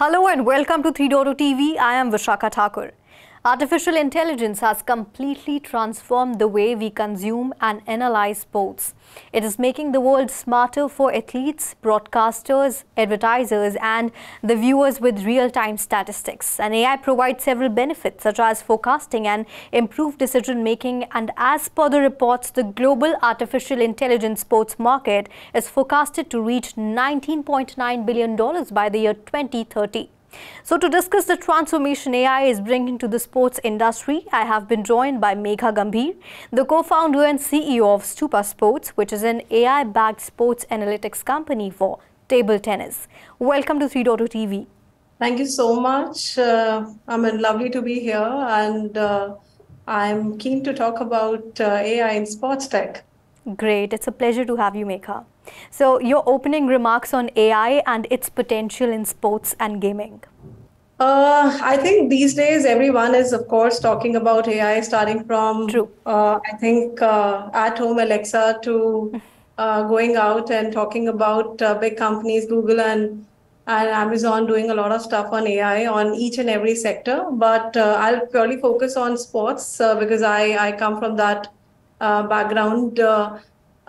Hello and welcome to 3.0 TV. I am Vishaka Thakur. Artificial intelligence has completely transformed the way we consume and analyze sports. It is making the world smarter for athletes, broadcasters, advertisers, and the viewers with real time statistics. And AI provides several benefits, such as forecasting and improved decision making. And as per the reports, the global artificial intelligence sports market is forecasted to reach $19.9 billion by the year 2030. So to discuss the transformation AI is bringing to the sports industry, I have been joined by Megha Gambhir, the co-founder and CEO of Stupa Sports, which is an AI-backed sports analytics company for table tennis. Welcome to 3.0 TV. Thank you so much. Uh, I mean, lovely to be here, and uh, I'm keen to talk about uh, AI in sports tech. Great. It's a pleasure to have you, Megha. So, your opening remarks on AI and its potential in sports and gaming. Uh, I think these days everyone is, of course, talking about AI, starting from True. Uh, I think uh, at home Alexa to uh, going out and talking about uh, big companies, Google and and Amazon doing a lot of stuff on AI on each and every sector. But uh, I'll purely focus on sports because I I come from that background.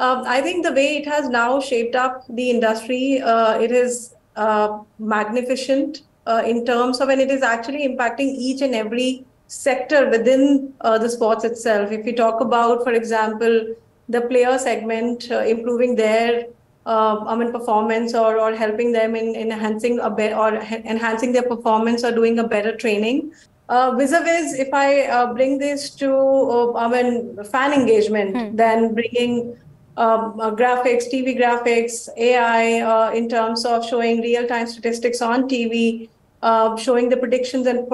Um, I think the way it has now shaped up the industry, uh, it is uh, magnificent uh, in terms of, and it is actually impacting each and every sector within uh, the sports itself. If we talk about, for example, the player segment, uh, improving their uh, I mean, performance or, or helping them in, in enhancing a be- or enhancing their performance or doing a better training. Uh, vis-a-vis, if I uh, bring this to, uh, I mean, fan engagement, hmm. then bringing um, uh, graphics, TV graphics, AI uh, in terms of showing real-time statistics on TV, uh, showing the predictions and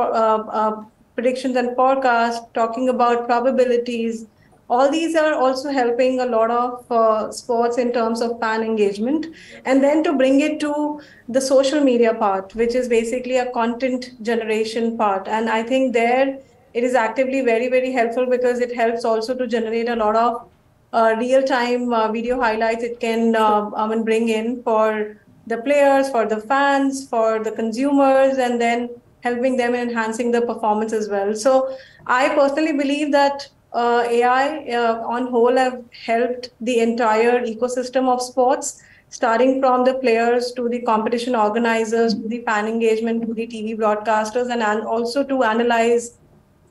predictions and forecasts, talking about probabilities. All these are also helping a lot of uh, sports in terms of fan engagement. And then to bring it to the social media part, which is basically a content generation part. And I think there it is actively very, very helpful because it helps also to generate a lot of uh, real-time uh, video highlights it can uh, I mean, bring in for the players, for the fans, for the consumers, and then helping them in enhancing the performance as well. So I personally believe that uh, AI uh, on whole have helped the entire ecosystem of sports, starting from the players to the competition organizers, to the fan engagement, to the TV broadcasters, and, and also to analyze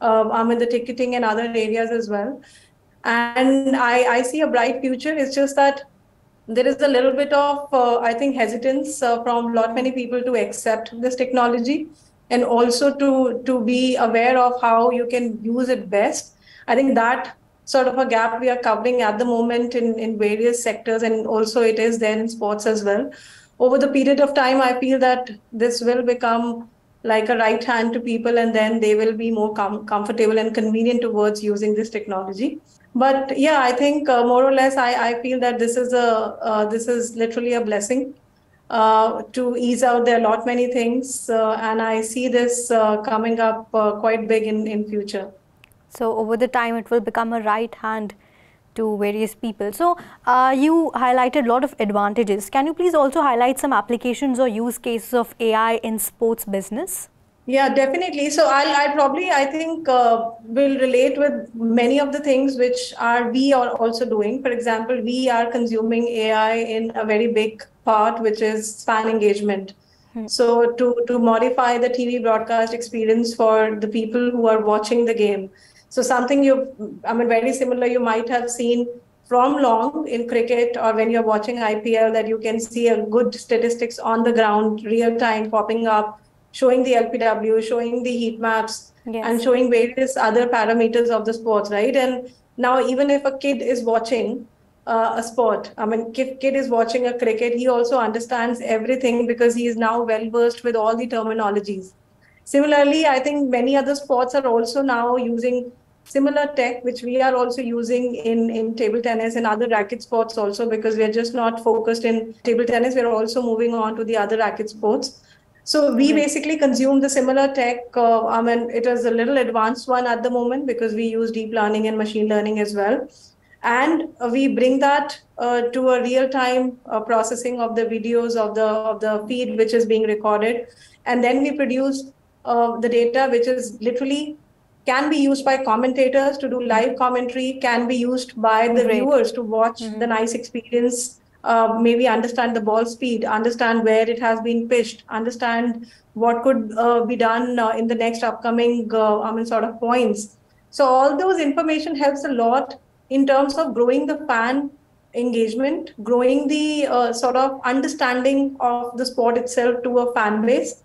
uh, I mean, the ticketing and other areas as well and I, I see a bright future. It's just that there is a little bit of, uh, I think, hesitance uh, from a lot many people to accept this technology and also to to be aware of how you can use it best. I think that sort of a gap we are covering at the moment in, in various sectors, and also it is there in sports as well. Over the period of time, I feel that this will become like a right hand to people, and then they will be more com- comfortable and convenient towards using this technology. But yeah i think uh, more or less I, I feel that this is a uh, this is literally a blessing uh, to ease out. There a lot many things uh, and i see this uh, coming up uh, quite big in in future so over the time it will become a right hand to various people so you highlighted a lot of advantages can you please also highlight some applications or use cases of ai in sports business yeah, definitely. So I'll, i probably, I think, uh, will relate with many of the things which are we are also doing. For example, we are consuming AI in a very big part, which is fan engagement. Hmm. So to to modify the TV broadcast experience for the people who are watching the game. So something you, I mean, very similar. You might have seen from long in cricket or when you're watching IPL that you can see a good statistics on the ground, real time popping up showing the LBW, showing the heat maps, yes. and showing various other parameters of the sports, right? And now, even if a kid is watching uh, a sport, I mean, if kid is watching a cricket, he also understands everything because he is now well versed with all the terminologies. Similarly, I think many other sports are also now using similar tech, which we are also using in, in table tennis and other racket sports also, because we're just not focused in table tennis. We're also moving on to the other racket sports. So we mm-hmm. basically consume the similar tech. Uh, I mean, it is a little advanced one at the moment because we use deep learning and machine learning as well. and we bring that uh, to a real-time uh, processing of the videos of the of the feed which is being recorded, and then we produce uh, the data which is literally can be used by commentators to do live commentary, can be used by the Great. viewers to watch mm-hmm. the nice experience, uh, maybe understand the ball speed, understand where it has been pitched, understand what could uh, be done uh, in the next upcoming uh, I mean, sort of points. So all those information helps a lot in terms of growing the fan engagement, growing the uh, sort of understanding of the sport itself to a fan base.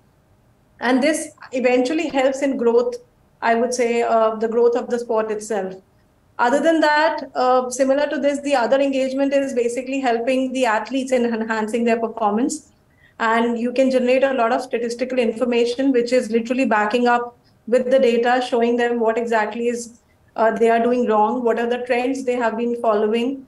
And this eventually helps in growth, I would say, uh, the growth of the sport itself. Other than that, uh, similar to this, the other engagement is basically helping the athletes in enhancing their performance. And you can generate a lot of statistical information, which is literally backing up with the data, showing them what exactly is uh, they are doing wrong, what are the trends they have been following,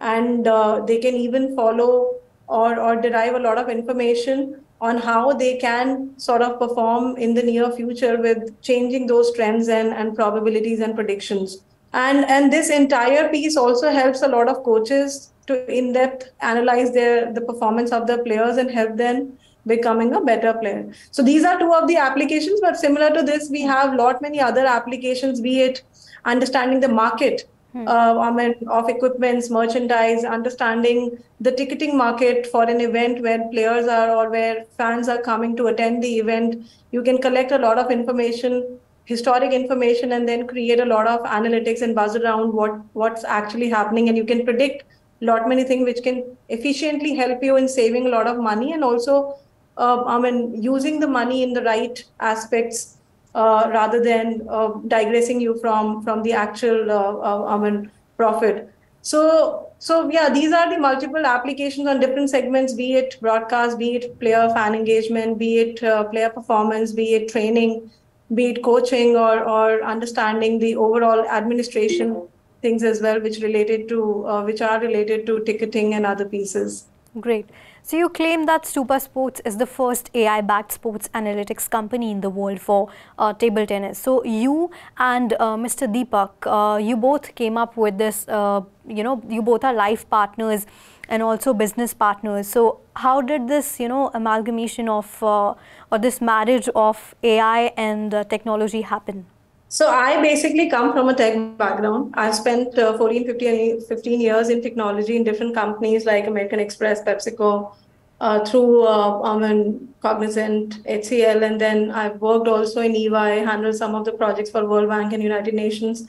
and uh, they can even follow or, or derive a lot of information on how they can sort of perform in the near future with changing those trends and, and probabilities and predictions. And, and this entire piece also helps a lot of coaches to in-depth analyze their the performance of the players and help them becoming a better player. So these are two of the applications, but similar to this, we have lot many other applications, be it understanding the market hmm. uh, of equipments, merchandise, understanding the ticketing market for an event where players are or where fans are coming to attend the event. You can collect a lot of information, historic information, and then create a lot of analytics and buzz around what what's actually happening, and you can predict lot many things which can efficiently help you in saving a lot of money and also uh, I mean using the money in the right aspects uh, rather than uh, digressing you from from the actual uh, I mean profit. So so yeah, these are the multiple applications on different segments, be it broadcast, be it player fan engagement, be it player performance, be it training, be it coaching or or understanding the overall administration things as well, which related to uh, which are related to ticketing and other pieces. Great. So you claim that Stupa Sports is the first AI-backed sports analytics company in the world for uh, table tennis. So you and uh, Mr. Deepak, uh, you both came up with this, uh, you know, you both are life partners and also business partners. So how did this, you know, amalgamation of uh, or this marriage of AI and uh, technology happen? So I basically come from a tech background. I've spent uh, 14, 15, 15 years in technology in different companies like American Express, PepsiCo, uh, through uh, mean, Cognizant, HCL, and then I've worked also in EY, handled some of the projects for World Bank and United Nations.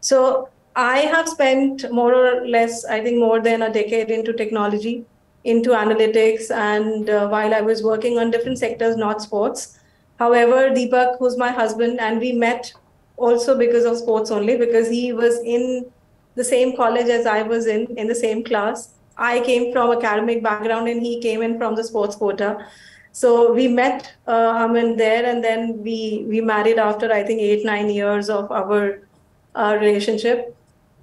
So I have spent more or less, I think, more than a decade into technology, into analytics, and uh, while I was working on different sectors, not sports. However, Deepak, who's my husband, and we met also because of sports only because he was in the same college as I was in, in the same class. I came from academic background and he came in from the sports quota. So we met uh, I mean there and then we we married after I think eight nine years of our uh, relationship.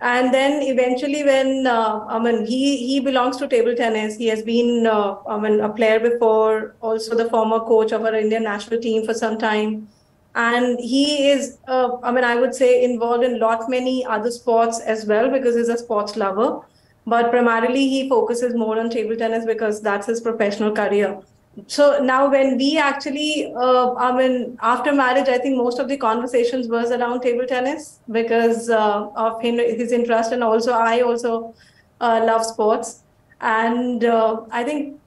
And then eventually, when uh, I mean he he belongs to table tennis, he has been uh, I mean a player before, also the former coach of our Indian national team for some time and he is uh, i mean i would say involved in lot many other sports as well because he's a sports lover. But primarily he focuses more on table tennis because that's his professional career. So now when we actually uh, i mean after marriage i think most of the conversations was around table tennis because uh, of him his interest and also i also uh, love sports. And uh, i think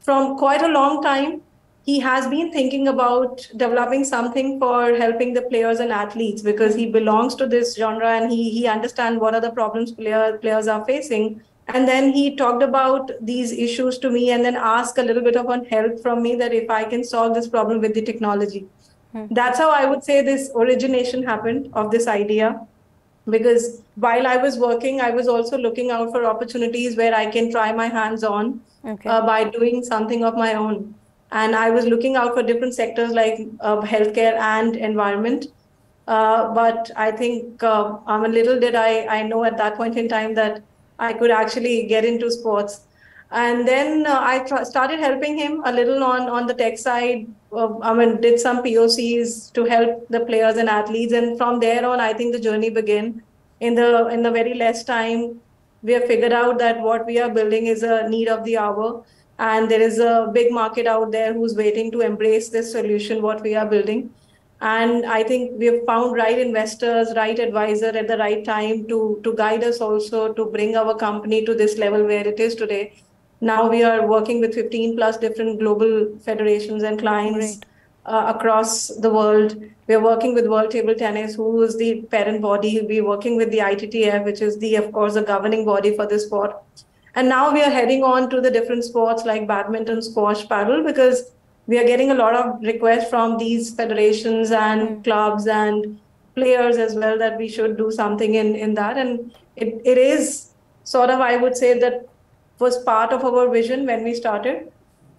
from quite a long time he has been thinking about developing something for helping the players and athletes because he belongs to this genre and he he understands what are the problems player, players are facing and then he talked about these issues to me and then asked a little bit of help from me that if i can solve this problem with the technology hmm. that's how i would say this origination happened of this idea because while i was working i was also looking out for opportunities where i can try my hands on okay. uh, by doing something of my own and I was looking out for different sectors like uh, healthcare and environment. Uh, but I think uh, a little did I, I know at that point in time that I could actually get into sports. And then uh, I tr- started helping him a little on, on the tech side. I mean, did some POCs to help the players and athletes. And from there on, I think the journey began. in the in the very less time we have figured out that what we are building is a need of the hour and there is a big market out there who's waiting to embrace this solution what we are building and i think we have found right investors right advisor at the right time to to guide us also to bring our company to this level where it is today now we are working with 15 plus different global federations and clients uh, across the world. We're working with World Table Tennis, who is the parent body. We're working with the ITTF, which is the, of course, the governing body for this sport. And now we are heading on to the different sports like badminton, squash, paddle, because we are getting a lot of requests from these federations and mm. clubs and players as well that we should do something in, in that. And it, it is sort of, I would say, that was part of our vision when we started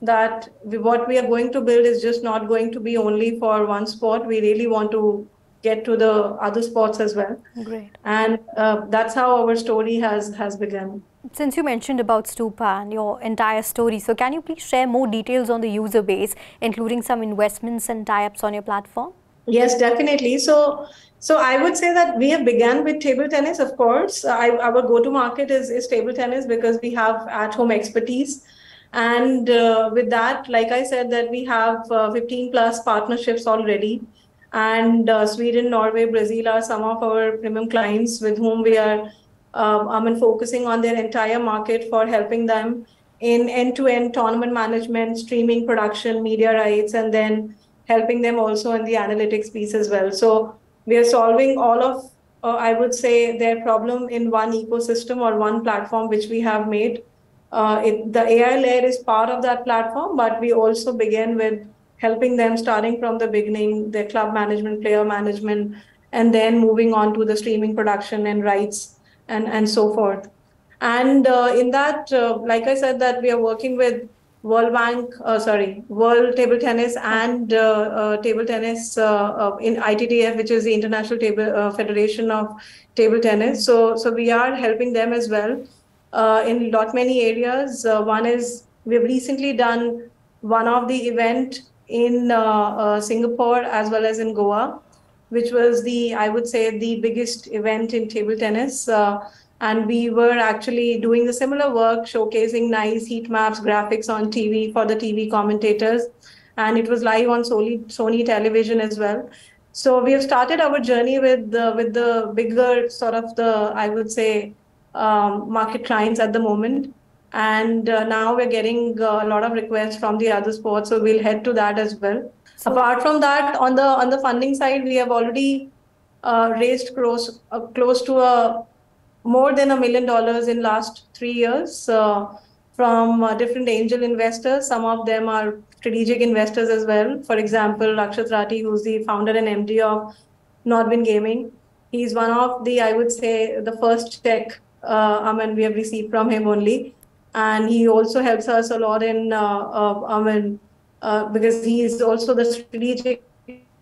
that we, what we are going to build is just not going to be only for one sport. We really want to get to the other sports as well. Great. And uh, that's how our story has has begun. Since you mentioned about Stupa and your entire story, so can you please share more details on the user base, including some investments and tie-ups on your platform? Yes, definitely. So, so I would say that we have begun with table tennis. Of course, I, our go-to-market is is table tennis because we have at-home expertise and uh, with that, like I said, that we have uh, 15 plus partnerships already. And uh, Sweden, Norway, Brazil are some of our premium clients with whom we are um, I mean, focusing on their entire market for helping them in end-to-end tournament management, streaming production, media rights, and then helping them also in the analytics piece as well. So we are solving all of, uh, I would say, their problem in one ecosystem or one platform which we have made uh, it, the AI layer is part of that platform, but we also begin with helping them starting from the beginning, their club management, player management, and then moving on to the streaming production and rights and, and so forth. And uh, in that, uh, like I said, that we are working with World Bank, uh, sorry, World Table Tennis and uh, uh, Table Tennis in ITTF, which is the International Table Federation of Table Tennis. So, so we are helping them as well uh, in lot many areas. Uh, one is we've recently done one of the event in uh, uh, Singapore as well as in Goa, which was the I would say the biggest event in table tennis. Uh, and we were actually doing the similar work, showcasing nice heat maps, graphics on TV for the TV commentators, and it was live on Sony, Sony television as well. So we have started our journey with the with the bigger sort of the I would say um, market clients at the moment. And uh, now we're getting uh, a lot of requests from the other sports, so we'll head to that as well. So, Apart from that, on the on the funding side, we have already uh, raised close uh, close to a more than a million dollars in last three years uh, from uh, different angel investors. Some of them are strategic investors as well. For example, Akshat Rathi, who's the founder and MD of Nodwin Gaming. He's one of the, I would say, the first tech uh, I mean, we have received from him only. And he also helps us a lot in, uh, uh, I mean, because he is also the strategic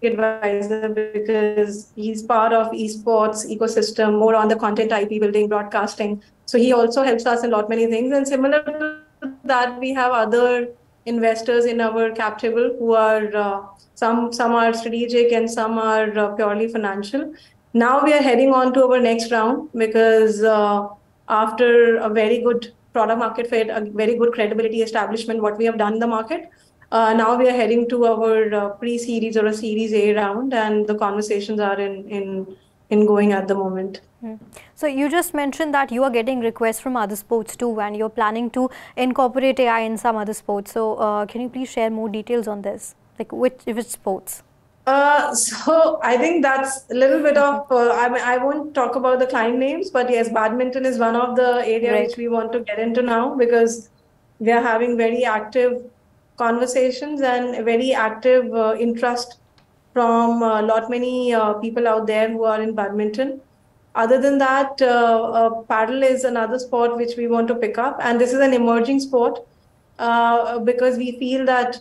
advisor because he's part of esports ecosystem, more on the content IP building, broadcasting. So he also helps us in a lot many things. And similar to that, we have other investors in our cap table who are uh, some some are strategic and some are uh, purely financial. Now we are heading on to our next round because uh, after a very good product market fit, a very good credibility establishment, what we have done in the market, uh, now we are heading to our uh, pre-series or a series A round, and the conversations are in in in going at the moment. Hmm. So you just mentioned that you are getting requests from other sports too, and you're planning to incorporate AI in some other sports. So uh, can you please share more details on this? Like which which sports? Uh, so I think that's a little bit of. Uh, I mean, I won't talk about the client names, but yes, badminton is one of the areas right. which we want to get into now because we are having very active conversations and very active uh, interest from a lot many uh, people out there who are in badminton. Other than that, uh, uh, paddle is another sport which we want to pick up, and this is an emerging sport because we feel that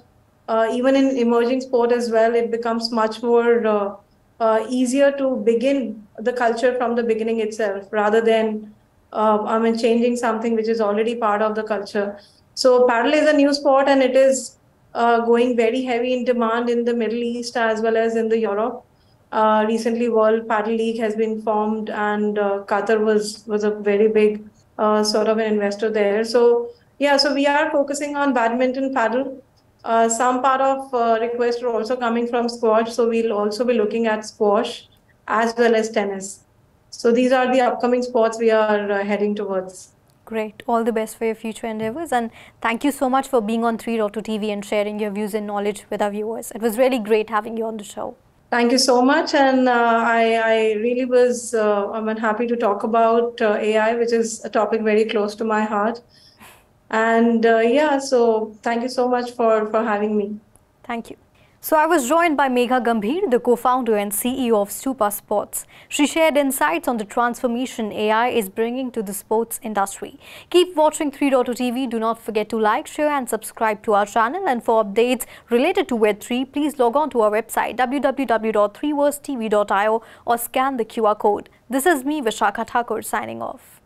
uh, even in emerging sport as well, it becomes much more uh, uh, easier to begin the culture from the beginning itself rather than, uh, I mean, changing something which is already part of the culture. So paddle is a new sport and it is uh, going very heavy in demand in the Middle East as well as in the Europe. Uh, recently, World Padel League has been formed, and uh, Qatar was was a very big uh, sort of an investor there. So yeah, so we are focusing on badminton, paddle. Uh, some part of uh, requests are also coming from squash, so we'll also be looking at squash as well as tennis. So these are the upcoming sports we are uh, heading towards. Great. All the best for your future endeavors. And thank you so much for being on 3.2 TV and sharing your views and knowledge with our viewers. It was really great having you on the show. Thank you so much. And uh, I, I, really was uh, I'm happy to talk about uh, AI, which is a topic very close to my heart. And uh, yeah, so thank you so much for, for having me. Thank you. So I was joined by Megha Gambhir, the co-founder and CEO of Stupa Sports. She shared insights on the transformation AI is bringing to the sports industry. Keep watching 3.2 TV. Do not forget to like, share and subscribe to our channel. And for updates related to Web3, please log on to our website www.3versetv.io or scan the QR code. This is me, Vishakha Thakur, signing off.